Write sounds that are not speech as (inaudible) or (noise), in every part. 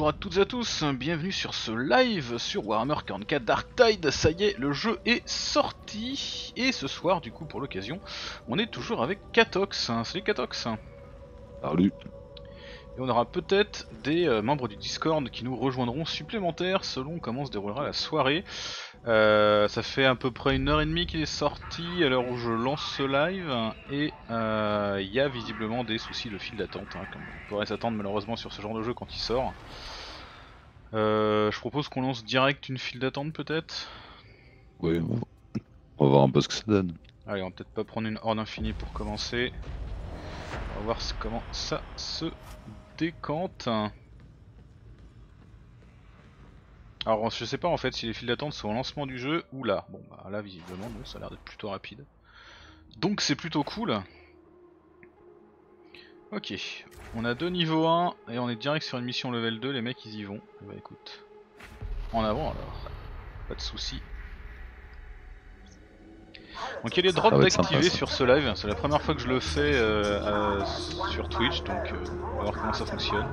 bonjour à toutes et à tous, bienvenue sur ce live sur Warhammer 44 Dark Tide, ça y est, le jeu est sorti, et ce soir, du coup, pour l'occasion, on est toujours avec Katox, salut Katox. Salut. Et on aura peut-être des euh, membres du Discord qui nous rejoindront supplémentaires selon comment se déroulera la soirée. Euh, ça fait à peu près une heure et demie qu'il est sorti à l'heure où je lance ce live. Et euh, il y a visiblement des soucis de fil d'attente, hein, comme on pourrait s'attendre malheureusement sur ce genre de jeu quand il sort. Euh, je propose qu'on lance direct une file d'attente peut-être. Oui, on va- on va voir un peu ce que ça donne. Allez, on va peut-être pas prendre une horde infinie pour commencer. On va voir comment ça se décante. Alors je sais pas en fait si les files d'attente sont au lancement du jeu ou là. Bon bah là visiblement non, ça a l'air d'être plutôt rapide. Donc c'est plutôt cool. Ok, on a deux niveaux 1 et on est direct sur une mission level 2, les mecs ils y vont. Bah écoute, en avant alors, pas de soucis. Donc il y a les drops d'activer sur ce live, c'est la première fois que je le fais euh, euh, sur Twitch, donc euh, on va voir comment ça fonctionne.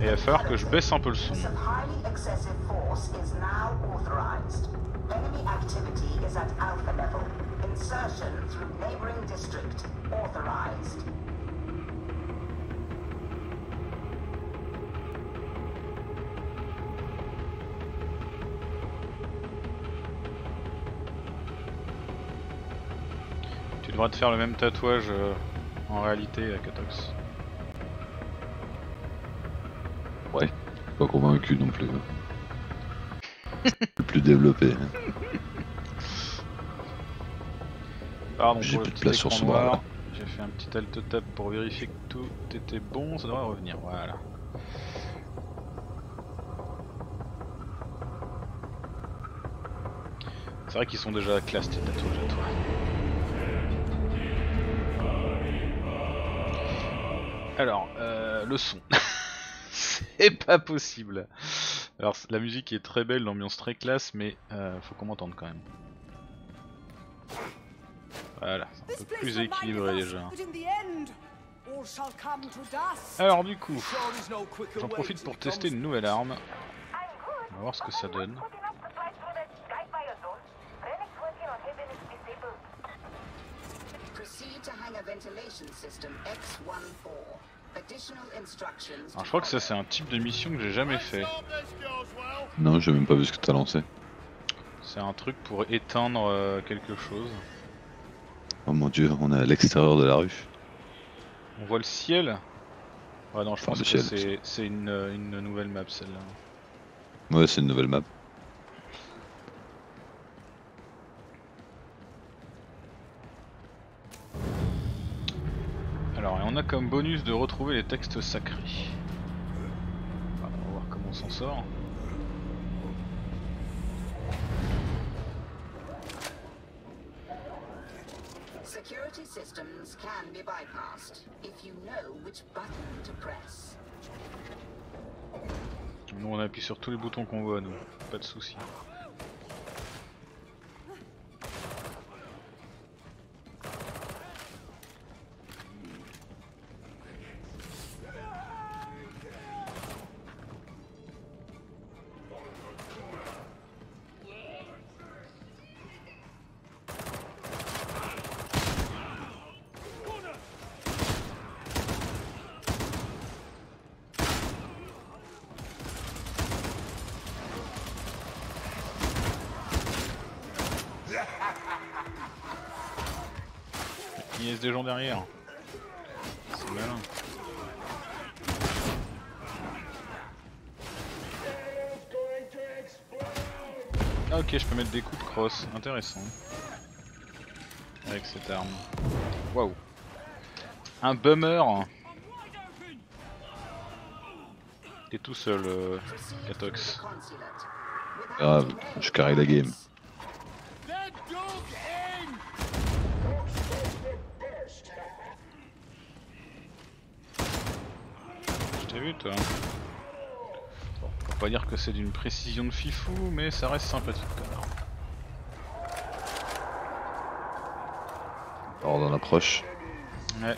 Et il va falloir que je baisse un peu le son. Insertion through neighboring district authorized. Tu devrais te faire le même tatouage euh, en réalité à Katox. Pas convaincu non plus. Le plus développé. (laughs) Pardon J'ai plus de place sur ce bras. J'ai fait un petit alt tab pour vérifier que tout était bon, ça devrait revenir, voilà. C'est vrai qu'ils sont déjà classe tes tatouages à toi. Alors, euh, le son. (laughs) C'est pas possible. Alors, la musique est très belle, l'ambiance très classe, mais euh, faut qu'on m'entende quand même. Voilà, c'est un peu plus équilibré déjà. Alors du coup, j'en profite pour tester une nouvelle arme. On va voir ce que ça donne. Proceed to hangar ventilation system X14. Additional instructions. Alors je crois que ça c'est un type de mission que j'ai jamais fait. Non, j'ai même pas vu ce que t'as lancé. C'est un truc pour éteindre euh, quelque chose. Oh mon dieu, on est à l'extérieur de la rue. On voit le ciel. Ouais non je pense que c'est- une, euh, une nouvelle map celle-là. Ouais, c'est une nouvelle map. Alors et on a comme bonus de retrouver les textes sacrés. Voilà, on va voir comment on s'en sort. Security systems can be bypassed if you know which button to press. Nous on appuie sur tous les boutons qu'on voit nous, pas de soucis. Des gens derrière. C'est malin. Ah ok, je peux mettre des coups de crosse, intéressant. Avec cette arme. Waouh. Un bummer. T'es tout seul, euh. Without Grave, je carry la game. hein. bon, on peut pas dire que c'est d'une précision de fifou, mais ça reste sympathique quand même. On en approche. Ouais.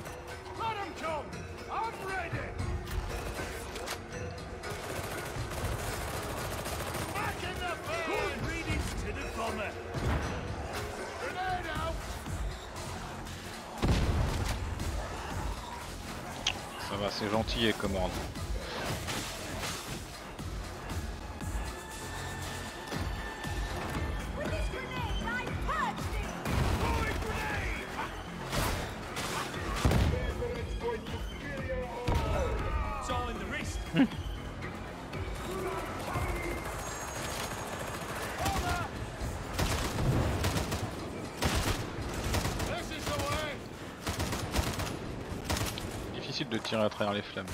c'est gentil et commande. Difficile de tirer à travers les flammes.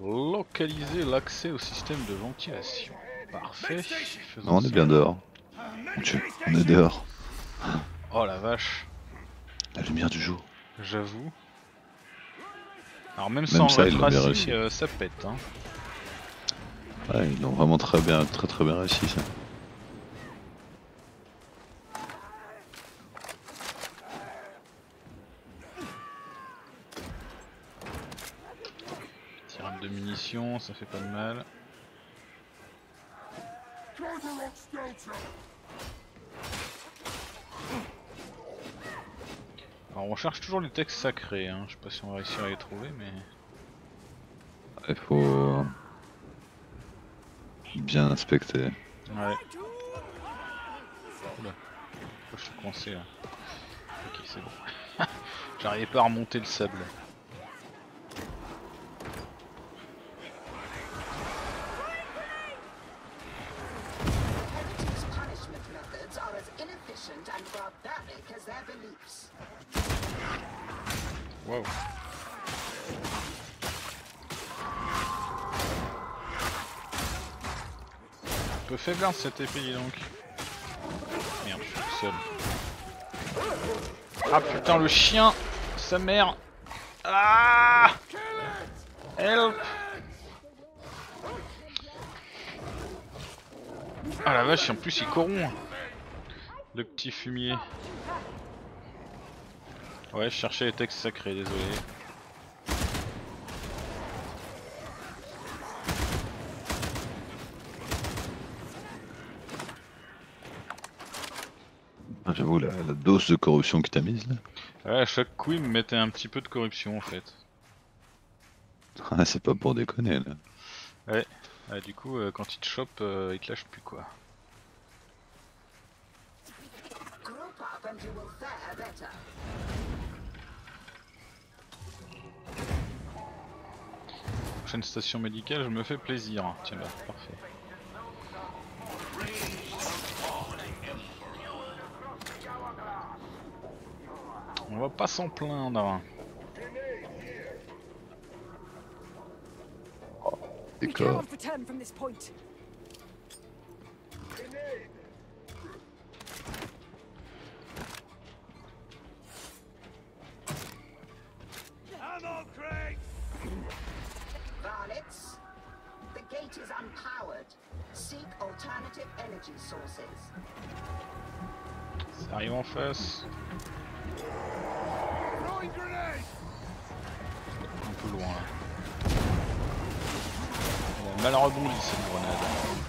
Localiser l'accès au système de ventilation. Parfait. Faisons Non, on est ça. bien dehors. Tu- military On est dehors. Oh la vache, La lumière du jour. j'avoue. Alors même sans ça, euh, ça pète. Hein. Ouais, ils l'ont vraiment très bien, très très bien réussi ça. Tirade de munitions, ça fait pas de mal. Alors on cherche toujours les textes sacrés, hein. je sais pas si on va réussir à les trouver mais... Il faut bien inspecter. Ouais. Oula. Je suis coincé là Ok c'est bon. (laughs) J'arrivais pas à remonter le sable. Wow. Un peu faiblard cette épée dis donc. Merde, je suis tout seul. Ah putain le chien Sa mère Ah Help Ah la vache en plus il corrompt Le petit fumier. Ouais je cherchais les textes sacrés, désolé. Ah, J'avoue, la, la dose de corruption que t'as mise là. Ouais, à chaque coup, il me mettait un petit peu de corruption en fait. (laughs) Ah, c'est pas pour déconner là. Ah, du coup, euh, quand il te chope, euh, il te lâche plus quoi. Group up and you will fare better. Prochaine station médicale, je me fais plaisir. Tiens là, parfait. On va pas s'en plaindre. We Décor. Arrive en face, un peu loin là. Elle a mal rebondi cette grenade.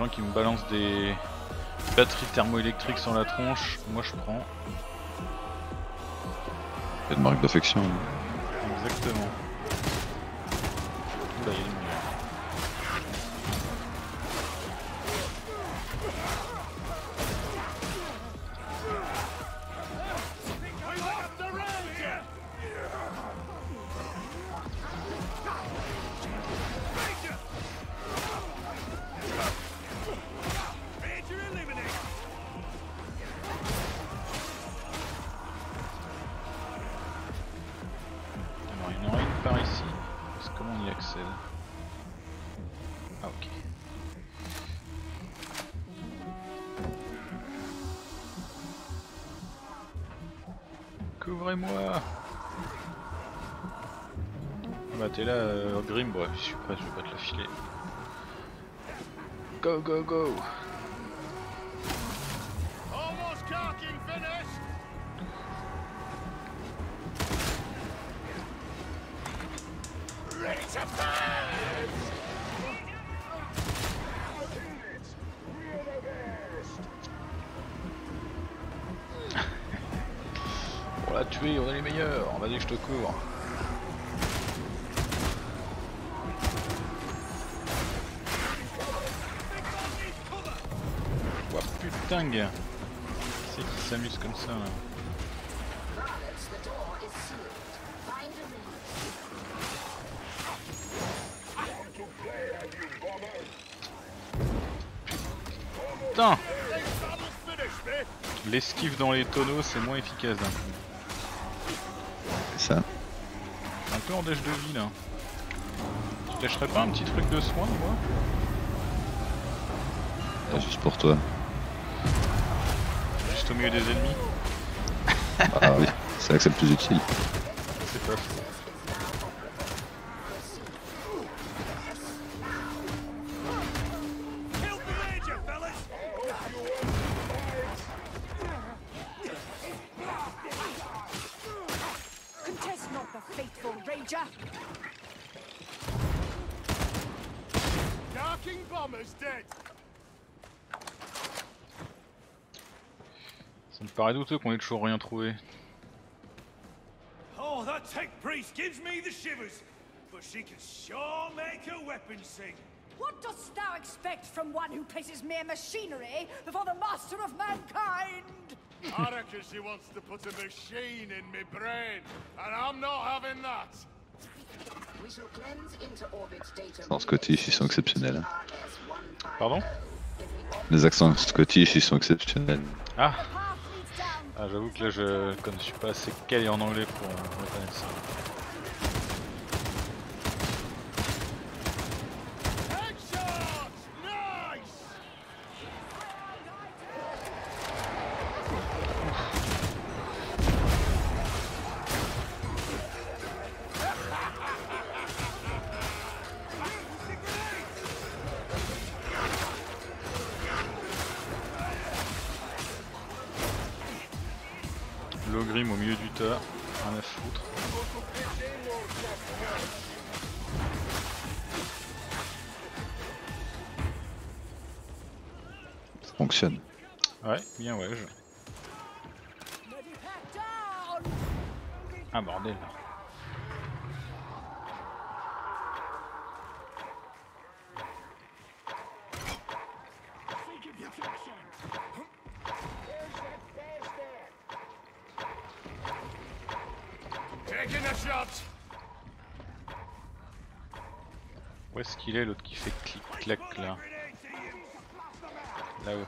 Gens qui me balancent des batteries thermoélectriques sur la tronche, moi je prends. Il y a une marque d'affection. hein. Exactement. Oula, il y a une Go go go putain Qui c'est qui s'amuse comme ça là. Putain! L'esquive dans les tonneaux c'est moins efficace d'un coup. C'est ça. Un peu en dèche de vie là. Tu lâcherais pas un petit truc de soin moi? Ah, juste pour toi. Au milieu des ennemis Ah oui, c'est là que c'est le plus utile. C'est pas faux. Paraît douteux qu'on ait toujours rien trouvé. Oh, that tech priest gives me the shivers, but she can sure make a weapon sing. What dost thou expect from one who places mere machinery before the master of mankind? I reckon she wants to put a machine in me brain, and I'm not having that. We shall cleanse into orbit data. Sans Scottish, ils sont exceptionnels. RS-15. Pardon? Les accents scottish, ils sont exceptionnels. Ah. Ah j'avoue que là je comme je suis pas assez calé en anglais pour reconnaître ça. L'ogrim au milieu du tas, rien à foutre. Ça fonctionne. Ouais, bien ouais. Je... Ah bordel. Qu'il est l'autre qui fait clic clac là! Là-haut.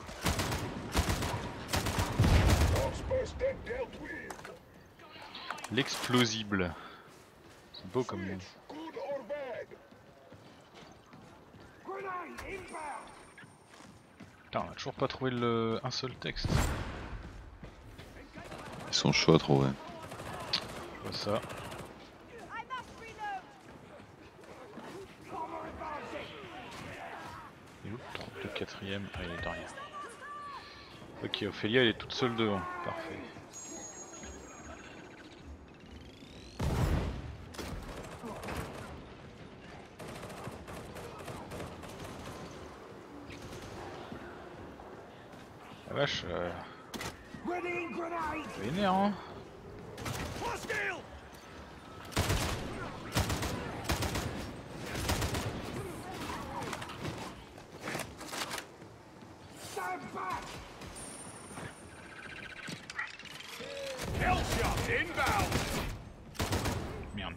L'explosible. C'est beau comme mot. Putain, on a toujours pas trouvé le... un seul texte. Ils sont chauds à trouver. Pas ça. I must reload. Il est où le tro- le quatrième Ah, il est derrière. Ok, Ophélia elle est toute seule devant. Parfait. La vache, euh... c'est vénère hein Hostile! Hellshot inbound!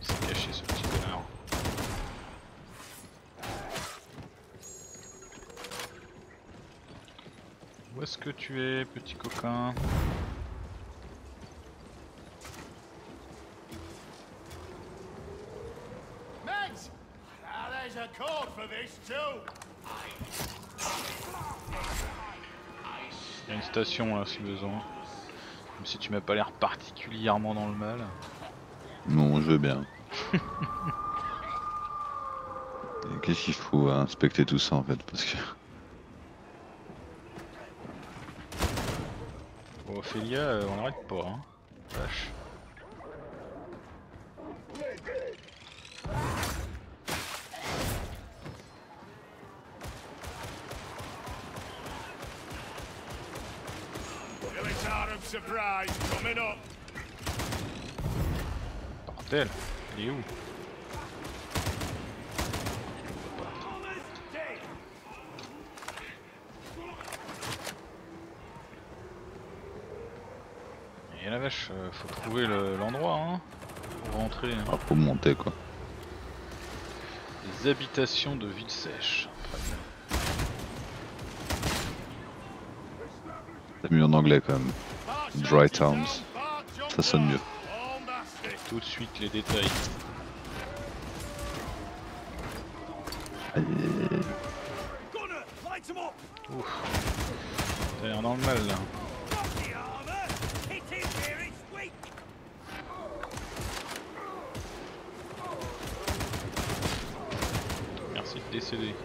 S'est caché ce petit connard. Où est-ce que tu es, petit coquin? Il y a une station là si besoin. Même si tu m'as pas l'air particulièrement dans le mal. Veux bien. (laughs) Qu'est-ce qu'il faut inspecter tout ça en fait Parce que Bon, Ophélia, euh, on n'arrête pas. Hein. Vache. Village Arab surprise coming up. Bordel, il est où Et la vache, euh, faut trouver le- l'endroit hein, pour rentrer. hein. Quoi. Les habitations de ville sèche. C'est mieux en anglais quand même. Dry Towns. Ça sonne mieux. Tout de suite les détails. Aïe, aïe, aïe, aïe. Gunner, light 'em up. Ouf. T'as l'air dans le mal là. Drop the armor. It is here, it's weak. Merci de décéder.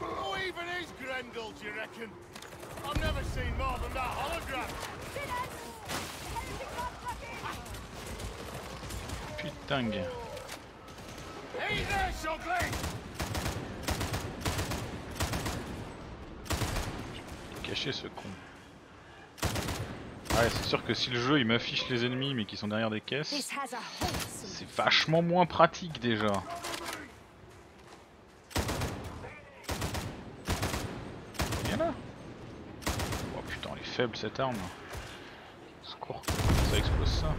Who even is Grendel, do you reckon? I've never seen more than that hologram. Putain. Hey there, Shogly! Caché ce con. Ouais, c'est sûr que si le jeu il m'affiche les ennemis mais qui sont derrière des caisses, c'est vachement moins pratique déjà. Viens là. Oh putain, elle est faible cette arme. Secours, ça explose ça.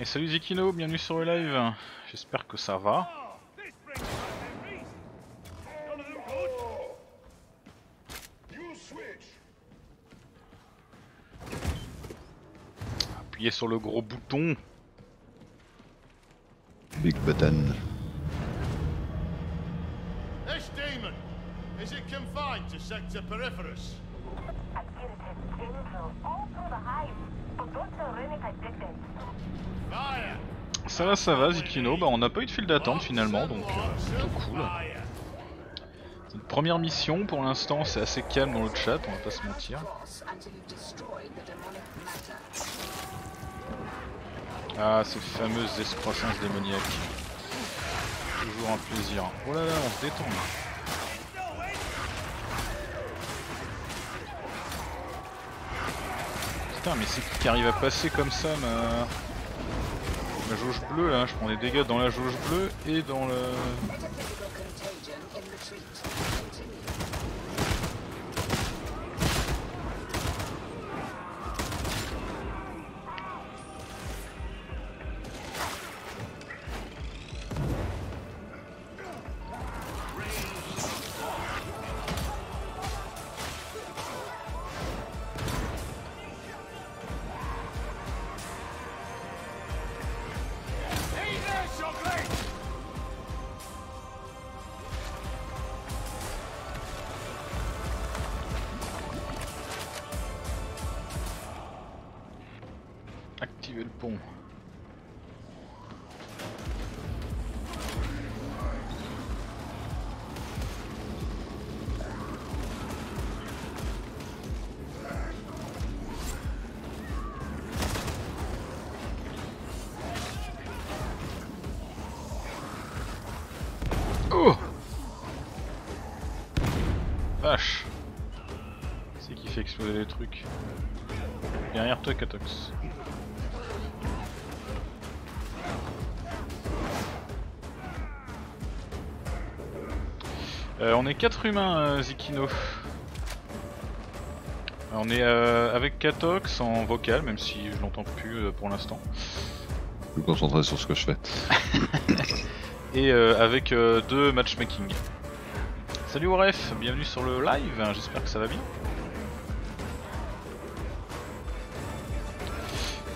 Et salut Zikino, bienvenue sur le live. J'espère que ça va. Appuyez sur le gros bouton. Big button. This demon, is it confined to Sector! Ça va, ça va Zikino. Bah on n'a pas eu de file d'attente finalement, donc euh, plutôt cool. Première mission pour l'instant, c'est assez calme dans le chat, on va pas se mentir. Ah, ces fameuses excroissances démoniaques. Toujours un plaisir. Oh là là, on se détend. Putain, mais c'est qui qui arrive à passer comme ça ma... ma jauge bleue là? Je prends des dégâts dans la jauge bleue et dans le... est 4 humains, euh, Zikino. On est euh, avec Katox en vocal, même si je l'entends plus euh, pour l'instant. Je suis concentré sur ce que je fais. (laughs) Et avec deux matchmaking. Salut Oref, bienvenue sur le live, hein, j'espère que ça va bien.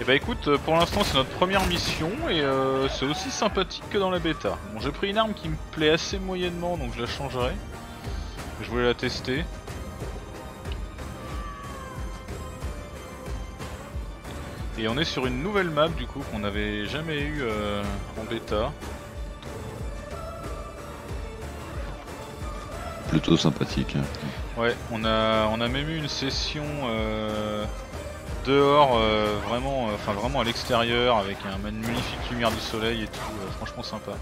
Et bah écoute, euh, pour l'instant c'est notre première mission et euh, c'est aussi sympathique que dans la bêta. Bon j'ai pris une arme qui me plaît assez moyennement donc je la changerai. Je voulais la tester. Et on est sur une nouvelle map du coup qu'on n'avait jamais eu euh, en bêta. Plutôt sympathique. hein. Ouais, on a, on a même eu une session euh, dehors, euh, vraiment, enfin vraiment à l'extérieur, avec un, une magnifique lumière du soleil et tout, franchement sympa.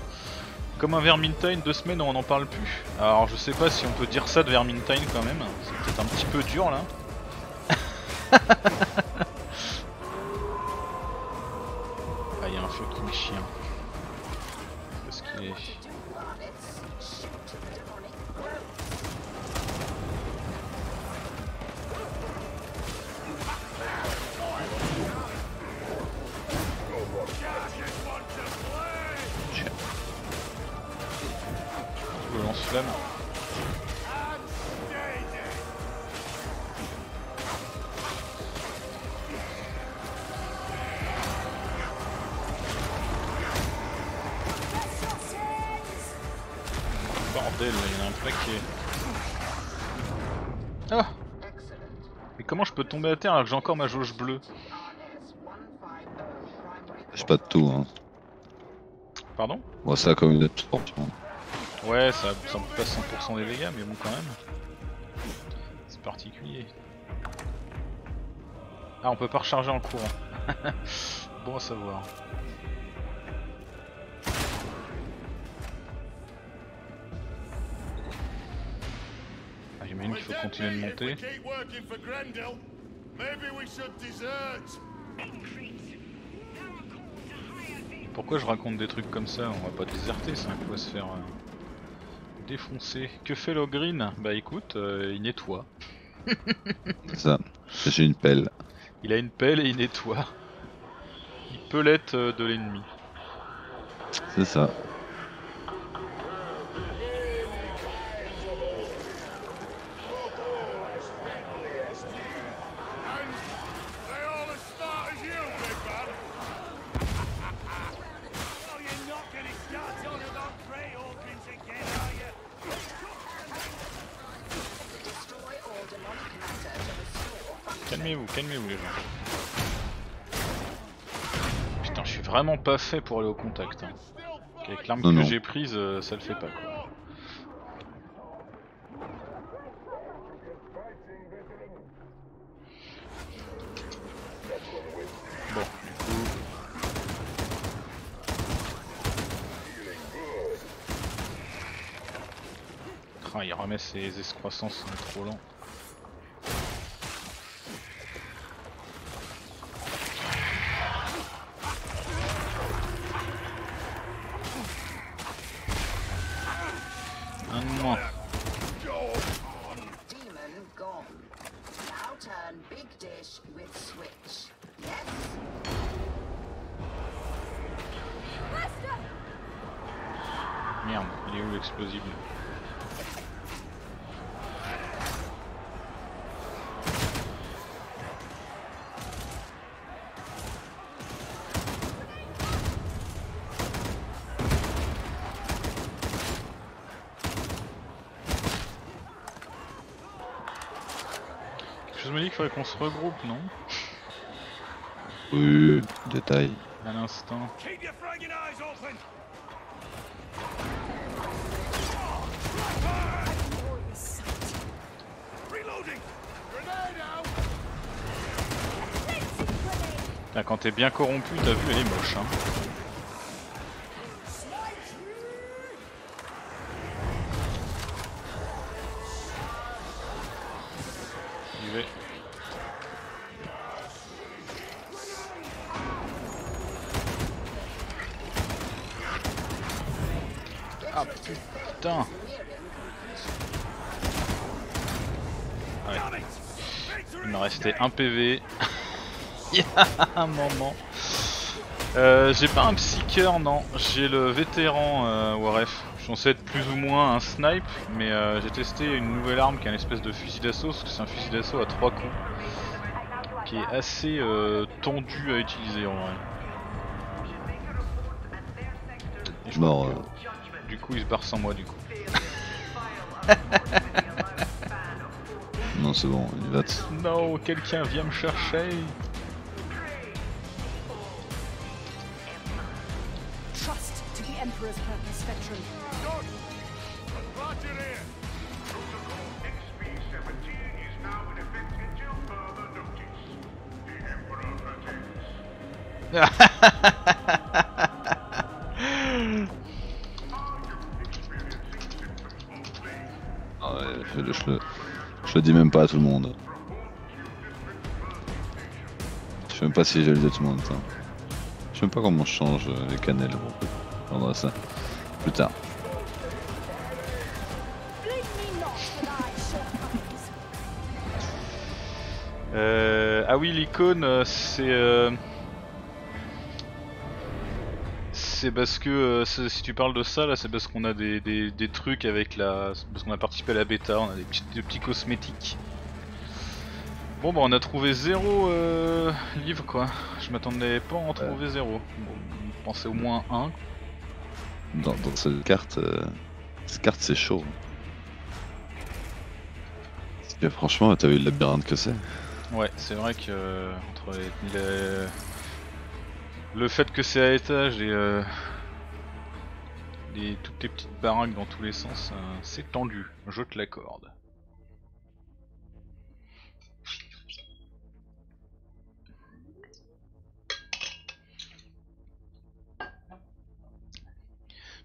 Comme un Vermintide, deux semaines on n'en parle plus. Alors je sais pas si on peut dire ça de Vermintide quand même, c'est peut-être un petit peu dur là. (laughs) ah, il y a un fucking chien. Parce qu'il est. alors que j'ai encore ma jauge bleue Je pas de tout. Hein. Pardon? Moi, ça a comme une absorption. Ouais, ça, ça me passe 100% des dégâts, mais bon, quand même. C'est particulier. Ah, on peut pas recharger en courant. (laughs) bon à savoir. Ah, J'imagine qu'il faut continuer de monter. Pourquoi je raconte des trucs comme ça On va pas déserter, ça, on va se faire euh, défoncer. Que fait l'Ogreen? Bah écoute, euh, il nettoie. (laughs) C'est ça. J'ai une pelle. Il a une pelle et il nettoie. Il pelette euh, de l'ennemi. C'est ça. Pas fait pour aller au contact. hein. Avec l'arme que j'ai prise, euh, ça le fait pas quoi. Bon, du coup. Ah, il remet ses escroissances, trop lent. Me qu'il faudrait qu'on se regroupe, non Oui, détail. À l'instant. Là, quand t'es bien corrompu, t'as vu, elle est moche. Hein. Restait un PV. (laughs) Il y a un moment. Euh, j'ai pas un psycheur, non. J'ai le vétéran euh, Waref. Je suis censé être plus ou moins un snipe, mais euh, j'ai testé une nouvelle arme qui est une espèce de fusil d'assaut, parce que c'est un fusil d'assaut à trois coups. Qui est assez euh, tendu à utiliser en vrai. Et je que, Du coup, il se barre sans moi, du coup. (laughs) Non, c'est bon, il va. te- Non, quelqu'un vient me chercher. Trust to the Emperor's purpose, veteran. Good. I'm glad you're here. Protocol XP-17 is now in effect until further notice. The Emperor protects. Ah ouais, le- je le, je le dis même pas à tout le monde. Je sais même pas si je le dis à tout le monde. Attends. Je sais même pas comment je change euh, les cannelles. Bon, on verra ça plus tard. Euh, ah oui, l'icône, euh, c'est. euh, C'est parce que euh, si tu parles de ça là, c'est parce qu'on a des, des, des trucs avec la. Parce qu'on a participé à la bêta, on a des petits, des petits cosmétiques. Bon bah on a trouvé zéro euh, livre quoi. Je m'attendais pas à en trouver zéro. Bon, on pensait au moins un. Dans, dans cette carte, euh, cette carte c'est chaud. Parce que franchement, t'as vu le labyrinthe que c'est Ouais, c'est vrai que euh, entre les- les- le fait que c'est à étage et euh, les- toutes les petites baraques dans tous les sens, euh, c'est tendu. Je te l'accorde.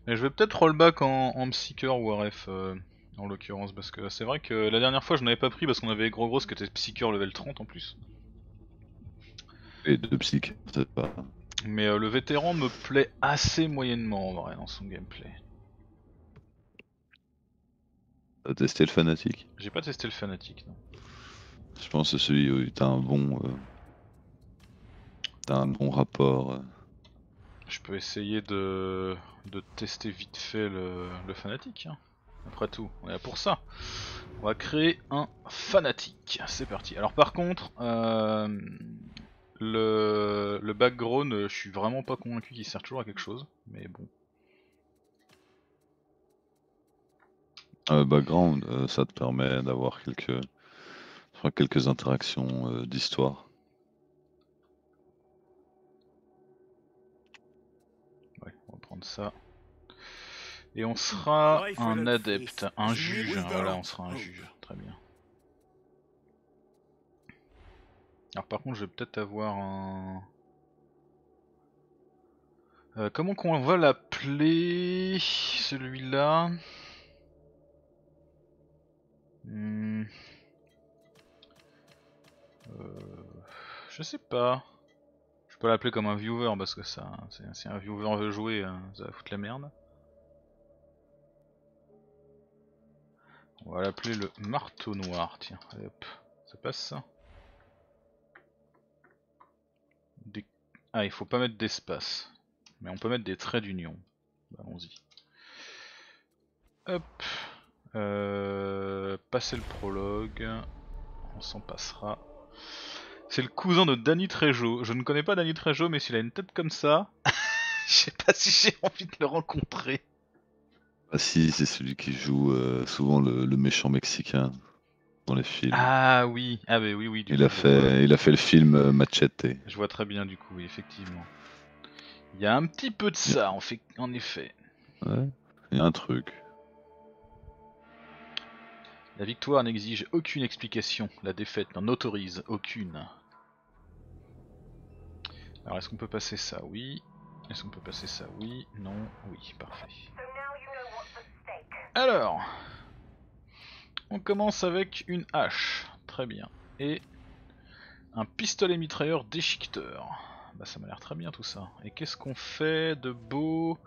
Mais je vais peut-être rollback en, en Psyker ou RF euh, en l'occurrence parce que c'est vrai que la dernière fois je n'avais pas pris parce qu'on avait gros gros qui était Psyker level 30 en plus. Et de psych, peut-être pas. Mais euh, le vétéran me plaît assez moyennement en vrai dans son gameplay. T'as testé le fanatique J'ai pas testé le fanatique non. Je pense que celui où t'as un bon. euh, T'as un bon rapport. euh. Je peux essayer de, de tester vite fait le, le fanatique. hein. Après tout, on est là pour ça. On va créer un fanatique. C'est parti. Alors par contre, euh, le, le background, euh, je suis vraiment pas convaincu qu'il sert toujours à quelque chose. Mais bon. Euh, background, euh, ça te permet d'avoir quelques, je crois, quelques interactions euh, d'histoire. Ouais, on va prendre ça. Et on sera un adepte, un juge. hein, Voilà, on sera un juge. Très bien. Alors par contre, je vais peut-être avoir un... Euh, comment qu'on va l'appeler celui-là? Hmm. Euh, Je sais pas. Je peux l'appeler comme un viewer parce que ça, si un viewer veut jouer, hein, ça va foutre la merde. On va l'appeler le marteau noir, tiens, hop, ça passe ça Des- Ah, il faut pas mettre d'espace, mais on peut mettre des traits d'union. Bah, Allons-y. Hop, euh, passer le prologue, on s'en passera. C'est le cousin de Danny Trejo. Je ne connais pas Danny Trejo, mais s'il a une tête comme ça, (laughs) je sais pas si j'ai envie de le rencontrer. Ah si, c'est celui qui joue euh, souvent le, le méchant mexicain dans les films. Ah oui, ah bah oui, oui. du il, coup, a fait, il a fait le film euh, Machete. Je vois très bien du coup, oui, effectivement. Il y a un petit peu de ça, en, fait, en effet. Ouais, il y a un truc. La victoire n'exige aucune explication, la défaite n'en autorise aucune. Alors est-ce qu'on peut passer ça? Oui. Est-ce qu'on peut passer ça? Oui. Non. Oui. Parfait. So now you know what's at stake. Alors, on commence avec une hache, très bien, et un pistolet mitrailleur déchiqueteur. Bah ça m'a l'air très bien tout ça. Et qu'est-ce qu'on fait de beau?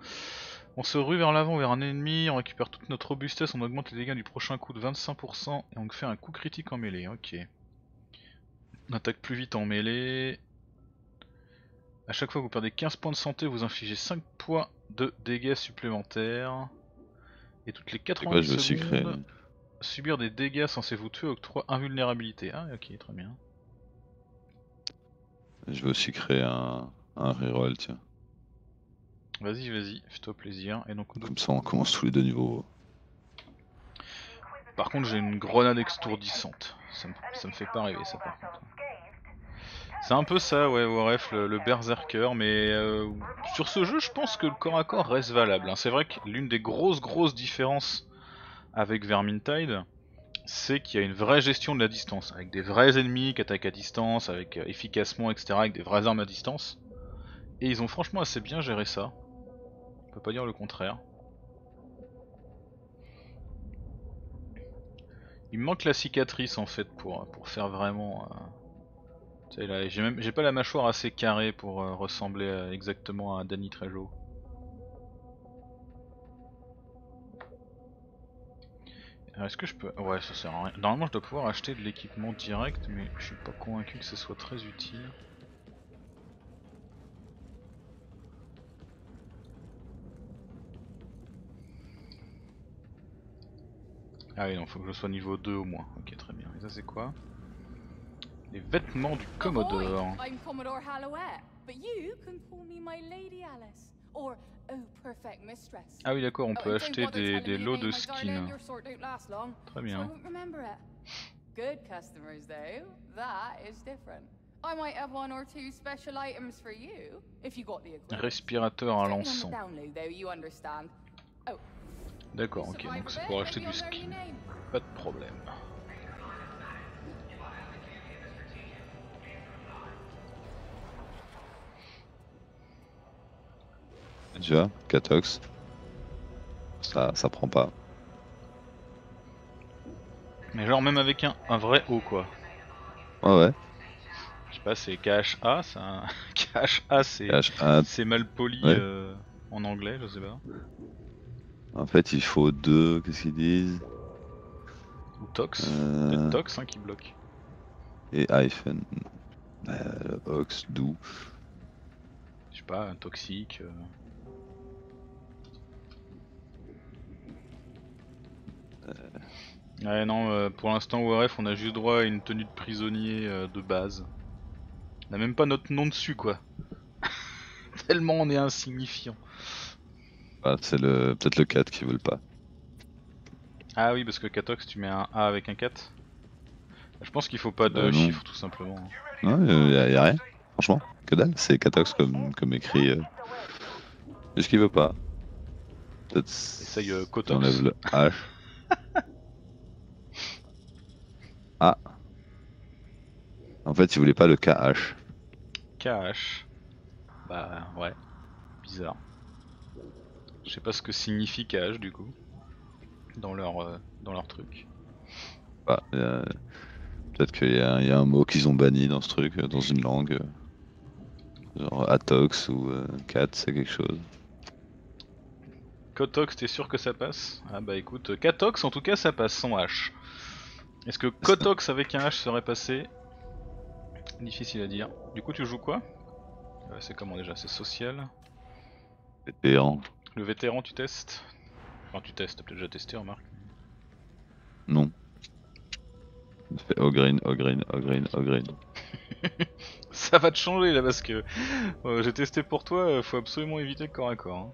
On se rue vers l'avant vers un ennemi, on récupère toute notre robustesse, on augmente les dégâts du prochain coup de 25% et on fait un coup critique en mêlée, ok. On attaque plus vite en mêlée. A chaque fois que vous perdez 15 points de santé, vous infligez 5 points de dégâts supplémentaires. Et toutes les C'est 80 quoi, je vais aussi secondes, créer. Subir des dégâts censés vous tuer octroie invulnérabilité. Ah ok, très bien. Je vais aussi créer un, un reroll, tiens. Vas-y, vas-y, fais-toi plaisir. Et donc, Comme ça, on commence tous les deux niveaux. par contre, j'ai une grenade extourdissante. Ça me, ça me fait pas rêver ça par contre. C'est un peu ça, ouais, le, le berserker, mais euh, sur ce jeu, je pense que le corps à corps reste valable. hein. C'est vrai que l'une des grosses, grosses différences avec Vermintide, c'est qu'il y a une vraie gestion de la distance, avec des vrais ennemis qui attaquent à distance, avec euh, efficacement, etc., avec des vraies armes à distance. Et ils ont franchement assez bien géré ça. On peut pas dire le contraire. Il me manque la cicatrice en fait pour, faire vraiment. euh, J'ai pas la mâchoire assez carrée pour euh, ressembler exactement à Danny Trejo. Est-ce que je peux. Ouais, ça sert à rien. Normalement, je dois pouvoir acheter de l'équipement direct, mais je suis pas convaincu que ce soit très utile. Ah oui, non, faut que je sois niveau 2 au moins. Ok, très bien. Et ça, c'est quoi? Les vêtements du Commodore. Commodore Lady Alice. Ah oui, d'accord, on Oh, peut acheter des, lots de skins. Très bien. won't remember it. Good customers, though. That is different. I might have one or two special items for you if you got the equipment. Respirateur à l'encens. Oh, D'accord, ok, donc c'est pour acheter du skin. Pas de problème. Déjà, Catox. Ça, ça prend pas. Mais genre même avec un, un vrai O quoi. Ouais, ouais. Je sais pas, c'est KHA, c'est un... (laughs) KHA c'est mal poli Ouais. euh, en anglais, je sais pas. en fait, il faut deux. Qu'est-ce qu'ils disent? Ou Tox. Euh, Peut-être Tox hein, qui bloque. Et hyphen. Euh, Ox, doux. Je sais pas, un toxique. Ouais non, euh, pour l'instant ORF on a juste droit à une tenue de prisonnier euh, de base. On n'a même pas notre nom dessus quoi. (laughs) Tellement on est insignifiant. Ah, c'est le peut-être le 4 qui veut le pas. Ah oui parce que Katox tu mets un A avec un 4. Je pense qu'il faut pas de Euh, chiffres tout simplement. Non, euh, y, a- rien. Franchement, que dalle. C'est Catox comme, comme écrit. Euh... Est-ce qu'il veut pas? Peut-être. Essaye on enlève le H. (laughs) ah. En fait, il voulait pas le KH. KH. Bah ouais. Bizarre. Je sais pas ce que signifie KH du coup. Dans leur, euh, dans leur truc. Bah, euh, Peut-être qu'il y, a il y a un mot qu'ils ont banni dans ce truc, euh, dans une langue. Genre Atox ou euh, Cat, c'est quelque chose. Kotox, t'es sûr que ça passe? Ah bah écoute, Katox en tout cas ça passe sans H. Est-ce que Kotox avec un H serait passé? Difficile à dire. Du coup tu joues quoi? Euh, C'est comment déjà? C'est social? Vétéran. Le vétéran tu testes? Enfin tu testes, t'as peut-être déjà testé remarque. Non. Il fait Ogreen, Ogreen, Ogreen, Ogreen. (laughs) Ça va te changer là parce que euh, j'ai testé pour toi, euh, faut absolument éviter le corps à corps. hein.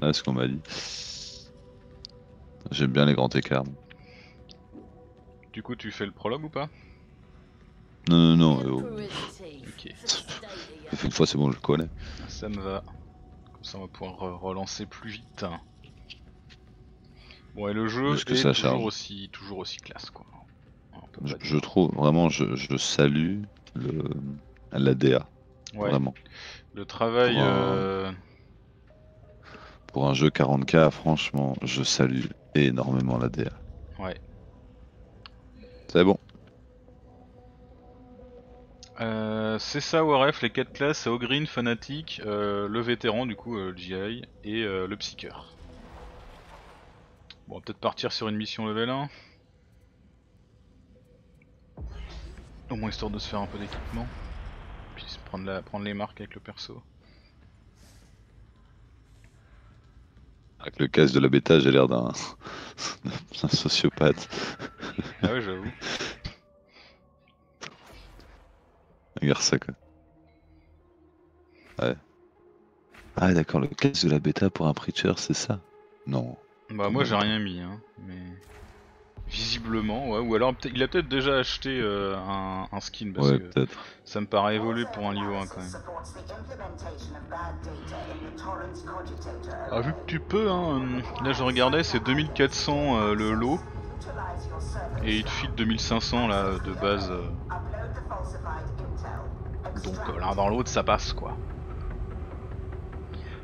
Là, ce qu'on m'a dit. J'aime bien les grands écarts. Du coup tu fais le prologue ou pas Non, non, non. euh, oh. Ok, Une fois, c'est bon, je le connais. ça me va. Comme ça on va pouvoir re- relancer plus vite. Bon et le jeu que est ça toujours charge aussi, toujours aussi classe quoi. Je, trouve vraiment, je, je salue le, la DA. Ouais, Vraiment. le travail... Pour un- euh, Pour un jeu 40k, franchement, je salue énormément la DA. C'est bon. Euh, c'est ça Waref, les 4 classes, c'est Ogreen, Fanatic, euh, le vétéran du coup, euh, le GI, et le Psyker. Bon, on va peut-être partir sur une mission level 1. Au moins histoire de se faire un peu d'équipement. Puis prendre, la, prendre les marques avec le perso. Avec le casque de la bêta, j'ai l'air d'un (laughs) sociopathe. Ah ouais, j'avoue. Regarde ça quoi. Ouais. Ah d'accord, le casque de la bêta pour un preacher, c'est ça? Non. Bah moi j'ai rien mis, hein, mais visiblement, ouais. Ou alors il a peut-être déjà acheté euh, un, un skin parce Ouais, que peut-être. ça me paraît évoluer pour un niveau 1 quand même. Ah vu que tu peux, hein, euh, là je regardais, c'est 2400 euh, le lot. Et il te file 2500 là de base. euh, donc euh, l'un dans l'autre ça passe quoi.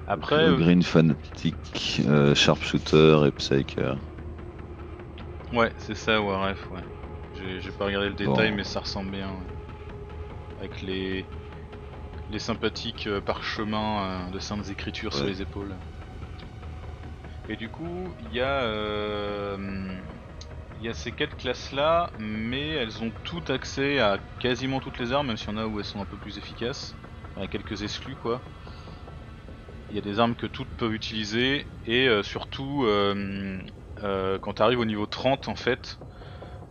Après, Le euh, Green Fanatic, euh, Sharpshooter et Psyker. ouais c'est ça Waref, ouais. J'ai- pas regardé le détail Bon. mais ça ressemble bien. ouais. Avec les les sympathiques euh, parchemins euh, de saintes écritures sur les épaules. Et du coup, il y a euh, il y a ces quatre classes là, mais elles ont toutes accès à quasiment toutes les armes, même s'il y en a où elles sont un peu plus efficaces. Il y a quelques exclus quoi. Il y a des armes que toutes peuvent utiliser et euh, surtout euh, euh, quand tu arrives au niveau 30 en fait,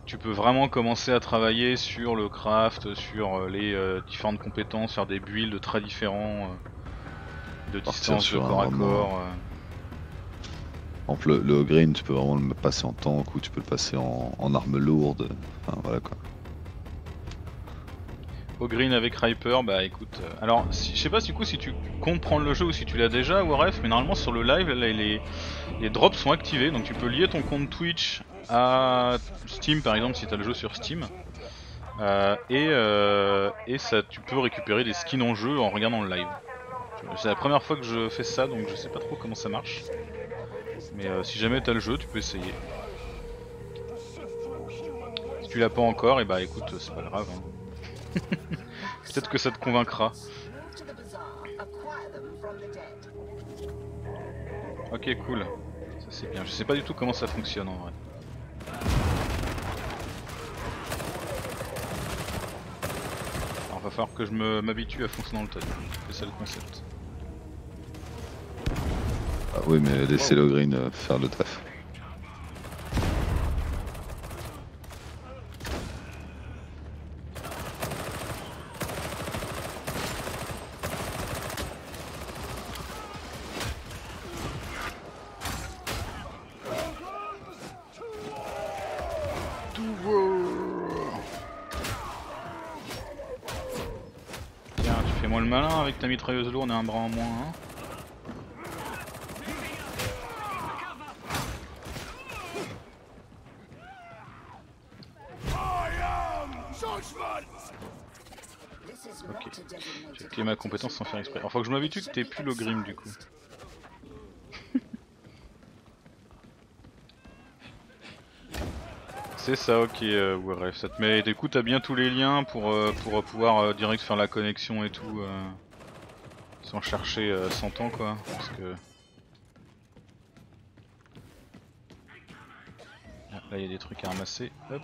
tu peux vraiment commencer à travailler sur le craft, sur les différentes compétences, faire des builds très différents de distance, de corps à corps. En plus, le, le Green, tu peux vraiment le passer en tank ou tu peux le passer en, arme lourde. Enfin voilà quoi. Au green avec Riper, bah écoute. euh, alors, je sais pas du coup si tu comptes prendre le jeu ou si tu l'as déjà, Waref, mais normalement sur le live, les, drops sont activés, donc tu peux lier ton compte Twitch à Steam par exemple si t'as le jeu sur Steam. Euh, et euh, et ça, tu peux récupérer des skins en jeu en regardant le live. C'est la première fois que je fais ça, donc je sais pas trop comment ça marche. Mais euh, si jamais t'as le jeu, tu peux essayer. Si tu l'as pas encore, et bah écoute, c'est pas grave. hein. (laughs) Peut-être que ça te convaincra. Ok, cool. Ça c'est bien. Je sais pas du tout comment ça fonctionne en vrai. Alors va falloir que je m'habitue à foncer dans le tas. C'est ça le concept. Ah oui, mais laissez le Green euh, faire le taf. Tiens, tu fais moi le malin avec ta mitrailleuse lourde et un bras en moins. Hein I am judgment! This is Ok. not a J'ai designated activé ma compétence sans faire exprès. Alors faut que je m'habitue que t'aies plus le grim du coup. (laughs) C'est ça, ok, euh, ouais, ça te met. Du coup, t'as bien tous les liens pour, euh, pour euh, pouvoir euh, direct faire la connexion et tout. sans chercher euh, 100 ans quoi. Parce que. Ah, là, il y a des trucs à ramasser. Hop.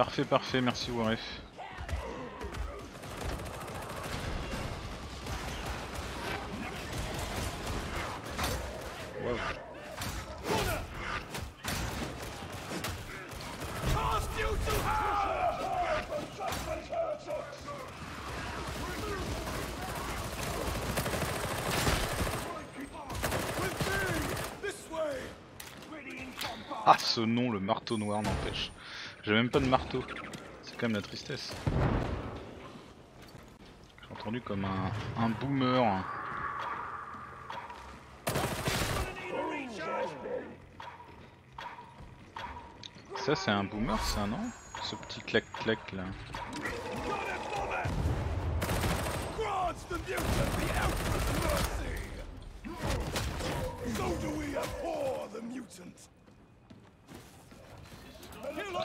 Parfait, parfait, merci Waref. Wow. Ah, ce nom, le marteau noir n'empêche. J'ai même pas de marteau. C'est quand même la tristesse. J'ai entendu comme un, un boomer. Ça, c'est un boomer, ça, non? Ce petit là. The Emperor's mercy! So do we abhor the mutant.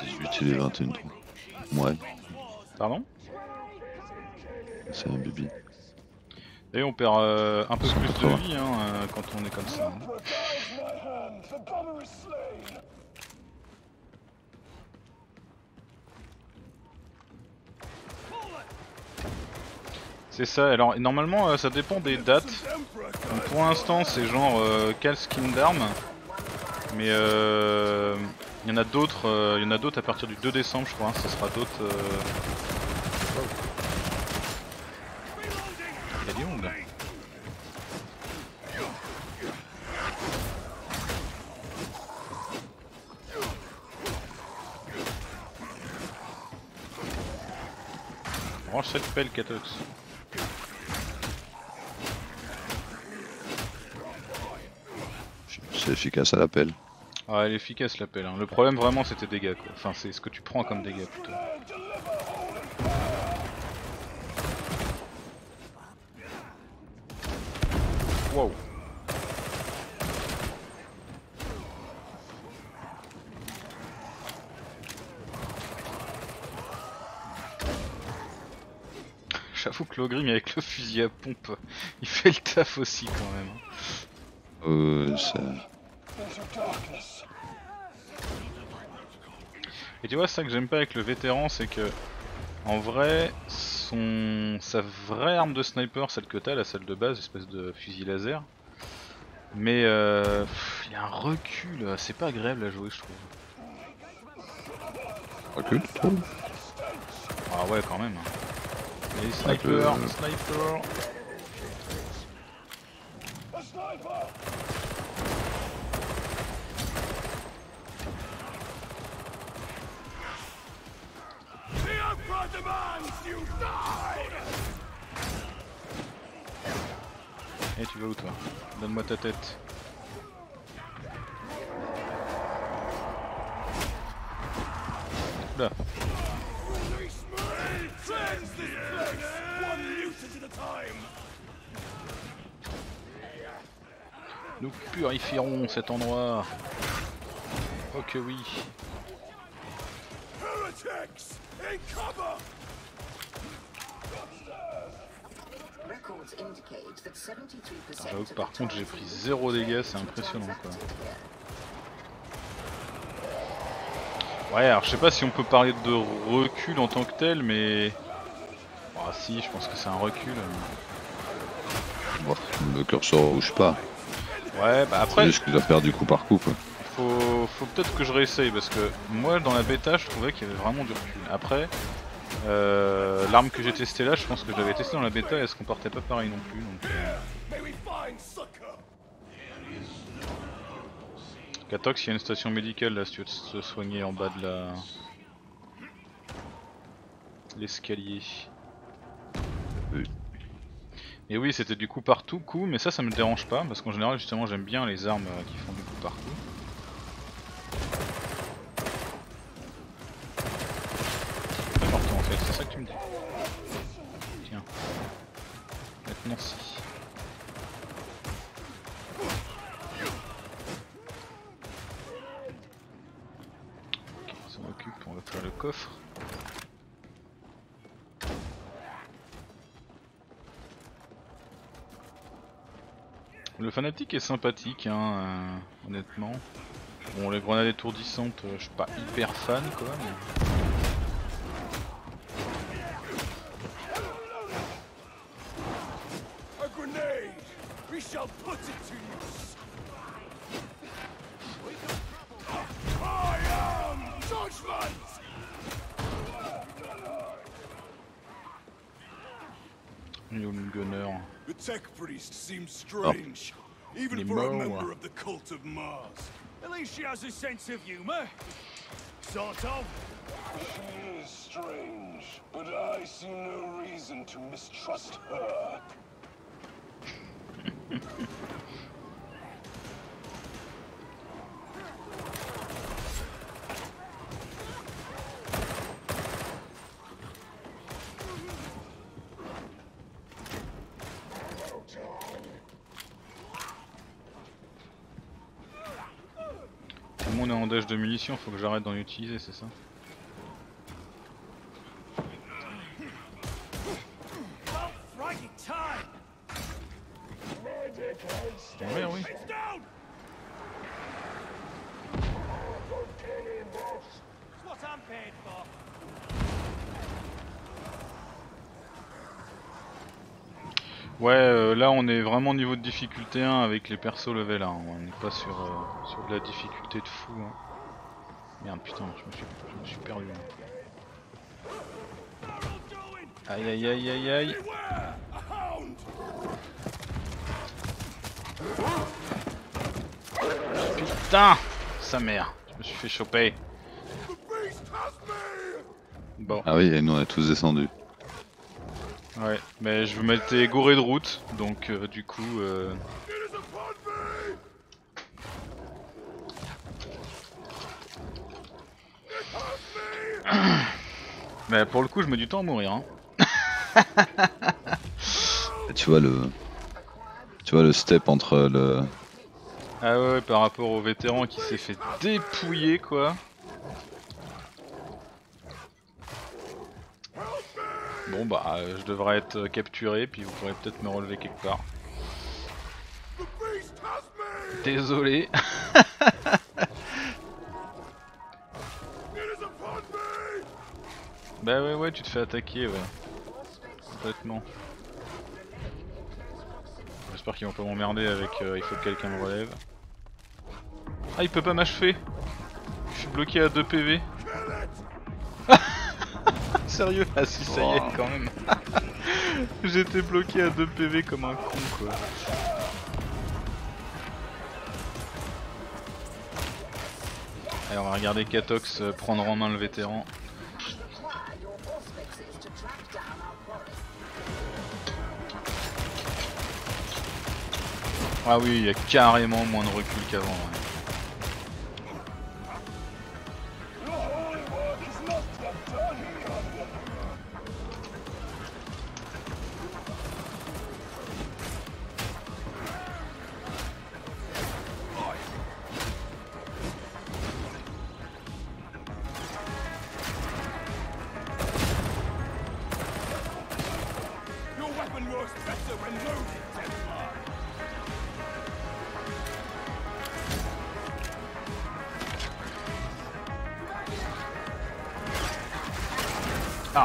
18 il est 21 3. Ouais, Pardon? C'est un bibi. Et on perd euh, un peu plus de 180. vie hein, euh, quand on est comme ça. hein. C'est ça, alors normalement euh, ça dépend des dates. Donc, pour l'instant c'est genre quel skin d'armes. Mais euh, il y en a d'autres euh, il y en a d'autres à partir du 2 décembre je crois, hein, ce sera d'autres. Euh... Il y a. Range cette pelle Catox. C'est efficace à l'appel. Ah elle est efficace la pelle. hein. Le problème vraiment c'était dégâts quoi. Enfin c'est ce que tu prends comme dégâts plutôt. Wow. J'avoue que l'ogrim avec le fusil à pompe, (laughs) il fait le taf aussi quand même. hein. Euh, ça... Et tu vois, ça que j'aime pas avec le vétéran, c'est que en vrai, son sa vraie arme de sniper, celle que t'as, la celle de base, espèce de fusil laser. Mais euh, pff, il y a un recul, c'est pas agréable à jouer, je trouve. Tu trouves? Ah ouais, quand même. Et Un sniper, sniper. The Emperor demands you die! Donne-moi ta tête. Là. Nous purifierons cet endroit. Oh que oui. J'avoue que par contre j'ai pris used zéro were dégâts, c'est impressionnant quoi. Ouais, alors je sais pas si on peut parler de recul en tant que tel, mais. Ah si, je pense que c'est un recul. Bon, Le curseur bouge pas. Ouais, bah C'est après, juste qu'il a perdu coup par coup. Quoi. faut, faut peut-être que je réessaye parce que moi dans la bêta je trouvais qu'il y avait vraiment du recul. Après, euh, l'arme que j'ai testée là, je pense que je l'avais testée dans la bêta et elle se comportait pas pareil non plus. Donc, euh, succor! Catox, il y a une station médicale là si tu veux te soigner en bas de la. L'escalier. Et oui, c'était du coup partout, coup, mais ça, ça me dérange pas parce qu'en général, justement, j'aime bien les armes euh, qui font du coup partout. Si. Ok, on s'en occupe, on va faire le coffre. Le fanatique est sympathique, hein, euh, honnêtement. Bon, les grenades étourdissantes, euh, je suis pas hyper fan, quoi. mais- seems strange, oh. even Les for a member of the cult of Mars. At least she has a sense of humour. Sort of. She is strange, but I see no reason to mistrust her. (laughs) De munitions, faut que j'arrête d'en utiliser, c'est ça oui. For. Ouais, euh, là on est vraiment niveau de difficulté 1 avec les persos level 1. On n'est pas sur, euh, sur de la difficulté de fou. hein. Merde, putain, je me suis, je me suis perdu. hein. Aïe aïe aïe aïe aïe. Putain Sa mère, je me suis fait choper. Bon, Ah oui, et nous on est tous descendus. ouais, mais je m'étais gouré de route, donc euh, du coup... Euh... It is upon me! It has me! Mais pour le coup, je mets du temps à mourir. Hein. (laughs) Tu vois le. Tu vois le step entre le. Ah ouais, par rapport au vétéran qui s'est fait dépouiller quoi. Bon bah, je devrais être capturé, puis vous pourrez peut-être me relever quelque part. Désolé. (laughs) bah ouais, ouais, tu te fais attaquer, ouais. Complètement. J'espère qu'ils vont pas m'emmerder avec euh, il faut que quelqu'un me relève. Ah, il peut pas m'achever Je suis bloqué à 2 PV. (laughs) Sérieux? Ah si, ça y est, quand même. (laughs) J'étais bloqué à 2 PV comme un con, quoi. Allez, on va regarder Katox euh, prendre en main le vétéran. Ah oui, il y a carrément moins de recul qu'avant.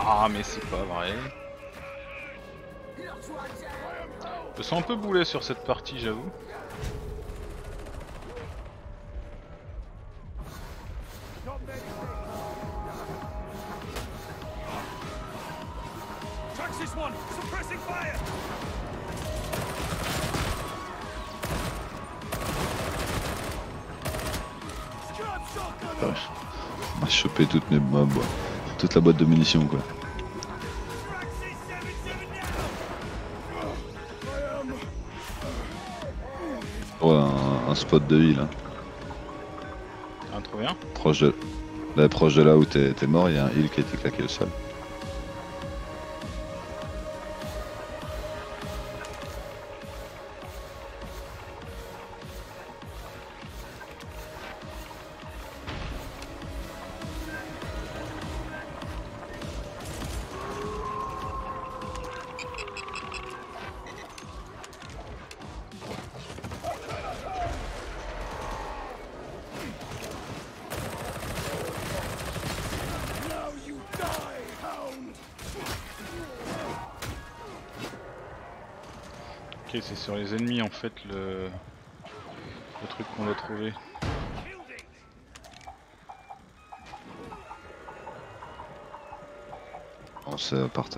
Ah, mais c'est pas vrai. Je sens un peu boulet sur cette partie, j'avoue. Tracks this one! Suppressing fire! Scab shotgun! Vache. On a chopé toutes mes ma bo- toute la boîte de munitions quoi. Traxxas 77 now! Oh, un, un spot de heal. Ah, trop bien. Proche de. Là, proche de là où t'es mort, il y a un heal qui a été claqué au sol. Fait le, truc qu'on. Killed it! On c'est par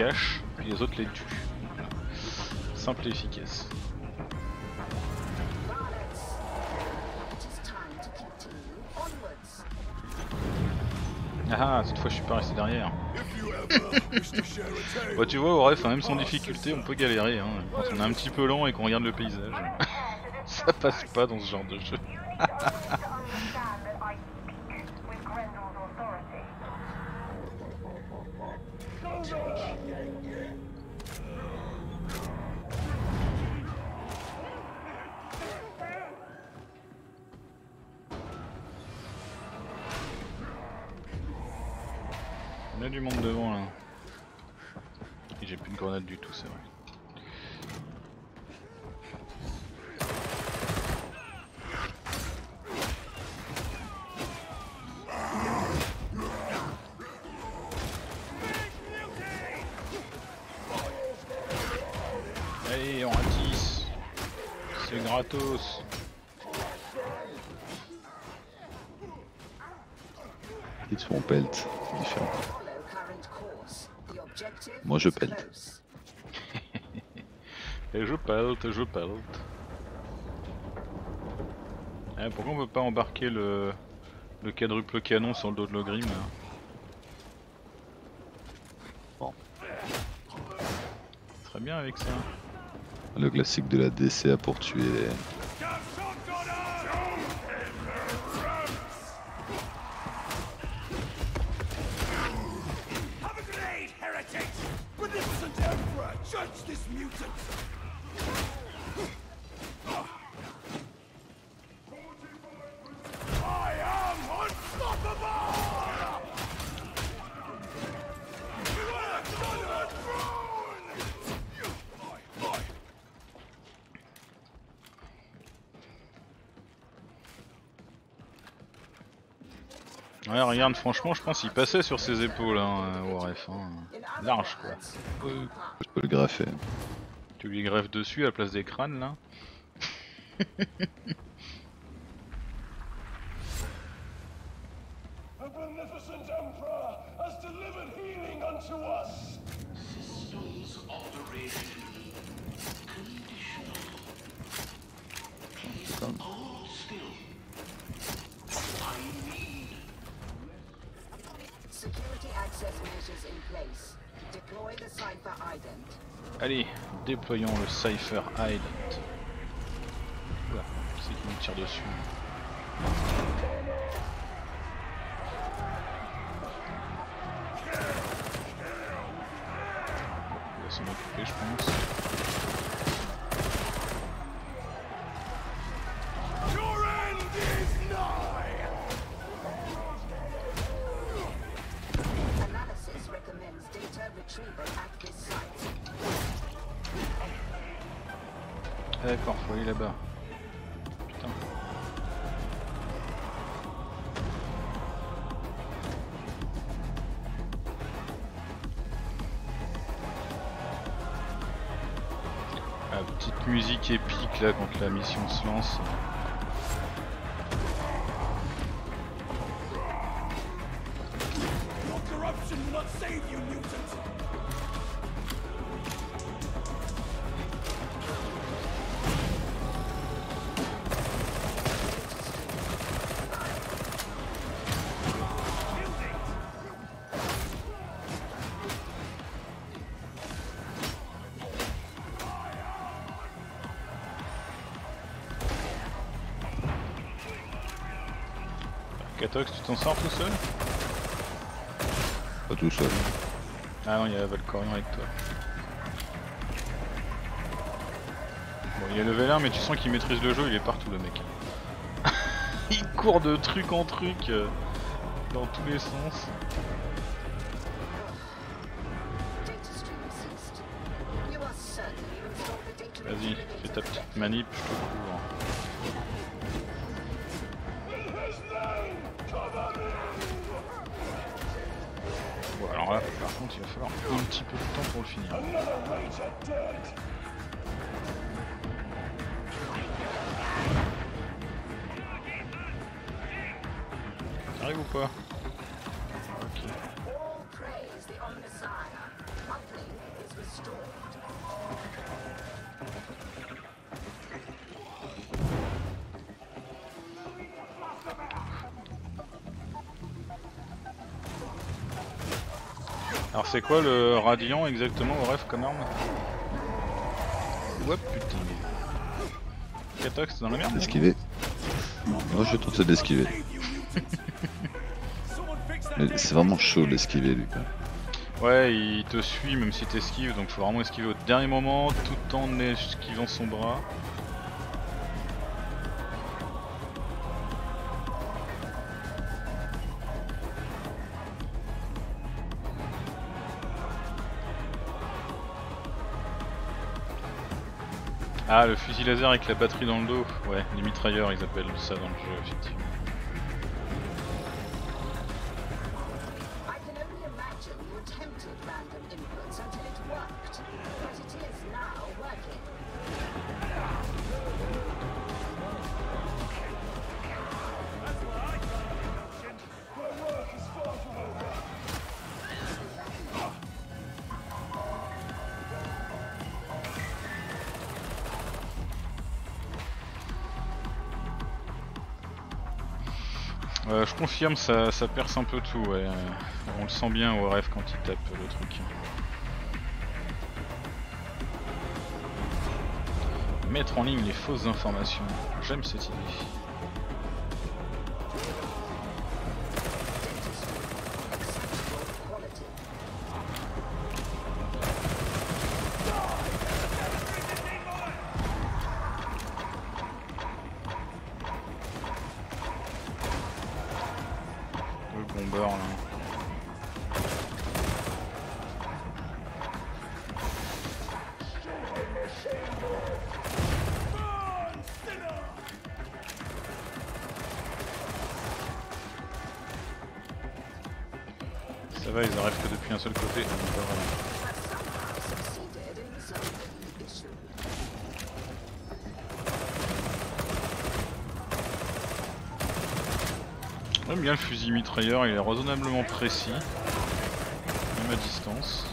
cachent, puis les autres les tuent. Simple et efficace. Ah ah, cette fois je suis pas resté derrière. (laughs) Bah tu vois, au ref, hein, même sans difficulté, on peut galérer. Hein. Quand on est un petit peu lent et qu'on regarde le paysage, (laughs) ça passe pas dans ce genre de jeu. Gratos. Ils sont en pelt, c'est différent. Moi, je close. (laughs) Et je pelte, je pelte. Eh, pourquoi on peut pas embarquer le, le quadruple canon sur le dos de l'ogrim Bon. Très bien avec ça. Le classique de la DCA pour tuer. Regarde, franchement, je pense qu'il passait sur ses épaules, hein, Warf. Hein. In other Large quoi. Je peux le graffer. Tu lui greffes dessus à la place des crânes là (laughs) déployons le Cypher Ident. Oula, c'est qui me tire dessus. Il va s'en occuper, je pense. Là-bas. Putain. La petite musique épique là quand la mission se lance. Tu t'en sors tout seul Pas tout seul. Ah non, il y a Valcorion avec toi. Bon, il est level 1, mais tu sens qu'il maîtrise le jeu, il est partout le mec. (laughs) il court de truc en truc euh, dans tous les sens. Vas-y, fais ta petite manip, je te T'arrives ou pas Alors c'est quoi le radiant exactement au rêve comme arme Ouais putain. Katox dans la merde Esquiver. Moi je vais tenter d'esquiver. (laughs) C'est vraiment chaud l'esquiver lui. quoi. Ouais, il te suit même si t'esquives, donc faut vraiment esquiver au dernier moment tout en esquivant son bras. Ah, le fusil laser avec la batterie dans le dos. Ouais, les mitrailleurs, ils appellent ça dans le jeu, effectivement. Ça, ça perce un peu tout, ouais. On le sent bien au rêve quand il tape le truc. Mettre en ligne les fausses informations. J'aime cette idée. Ils arrivent que depuis un seul côté. J'aime bien le fusil mitrailleur, il est raisonnablement précis. Même à distance.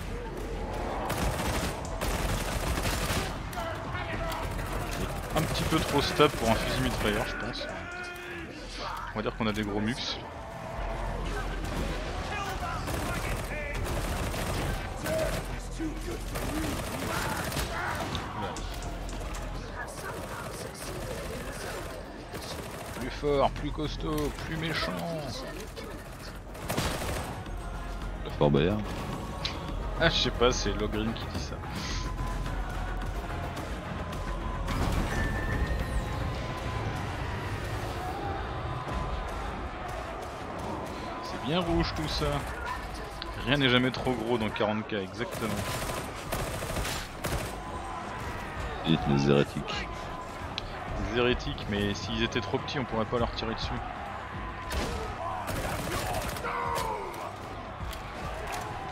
Un petit peu trop stable pour un fusil mitrailleur, je pense. On va dire qu'on a des gros mux. Fort, plus costaud, plus méchant. Le Fort Bayard. Ah, je sais pas, c'est Logrin qui dit ça. C'est bien rouge tout ça. Rien n'est jamais trop gros dans 40k, exactement. Dites les hérétiques. Des hérétiques, mais s'ils étaient trop petits, on pourrait pas leur tirer dessus.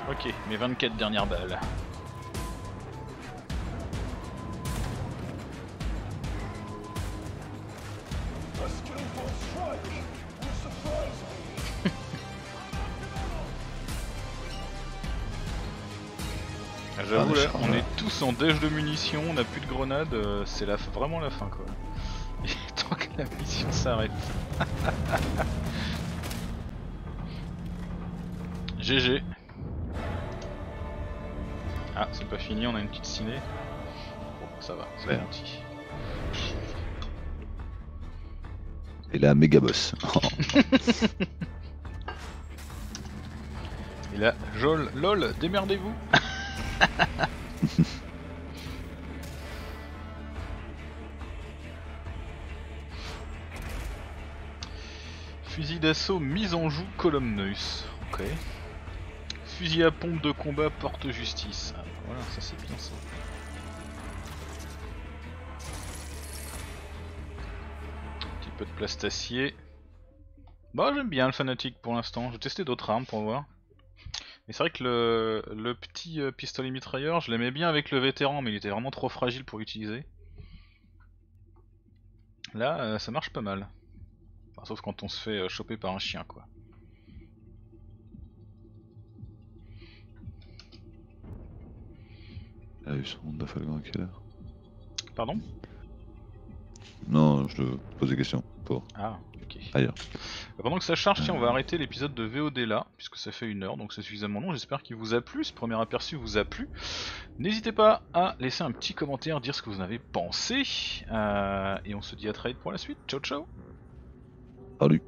Ok, mes 24 dernières balles. Ah, J'avoue Ah, on est tous en déj de munitions, on a plus de grenades, euh, c'est la, vraiment la fin quoi. La mission s'arrête. (laughs) GG. Ah, c'est pas fini, on a une petite ciné. Bon, ça va, c'est gentil. Et là, méga boss. (laughs) Et là, Jol, lol, démerdez-vous (laughs) d'assaut mise en joue Columneus. Ok. Fusil à pompe de combat porte justice. Voilà, ça c'est bien ça. Un petit peu de plastacier. Bah j'aime bien le fanatique pour l'instant. Je vais tester d'autres armes pour voir. Mais c'est vrai que le, petit euh, pistolet mitrailleur, je l'aimais bien avec le vétéran, mais il était vraiment trop fragile pour l'utiliser. Là, euh, ça marche pas mal. Enfin, sauf quand on se fait euh, choper par un chien, quoi. Ah, ils sont d'Afalgan à quelle heure? Pardon? Non, je te pose des questions pour Ah, ok. ailleurs. Pendant que ça charge, tiens, on va arrêter l'épisode de VOD là, puisque ça fait une heure, donc c'est suffisamment long. J'espère qu'il vous a plu, ce premier aperçu vous a plu. N'hésitez pas à laisser un petit commentaire, dire ce que vous en avez pensé. Euh, et on se dit à très vite pour la suite. Ciao ciao Salut.